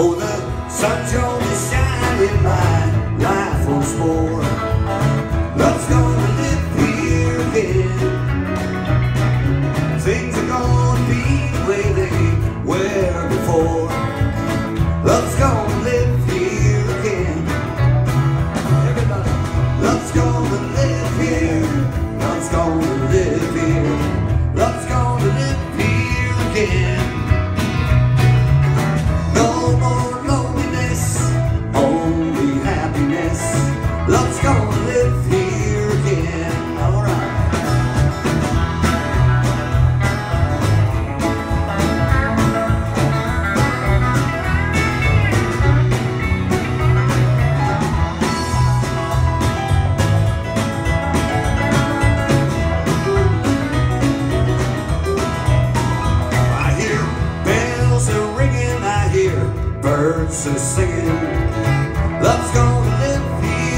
Oh, the sun's gonna shine in my life once more. Love's gonna live here again. Things are gonna be the way they were before. Love's gonna live here again. Everybody, love's gonna live here. Love's gonna live here. Love's gonna live here birds are singing. Love's gonna live here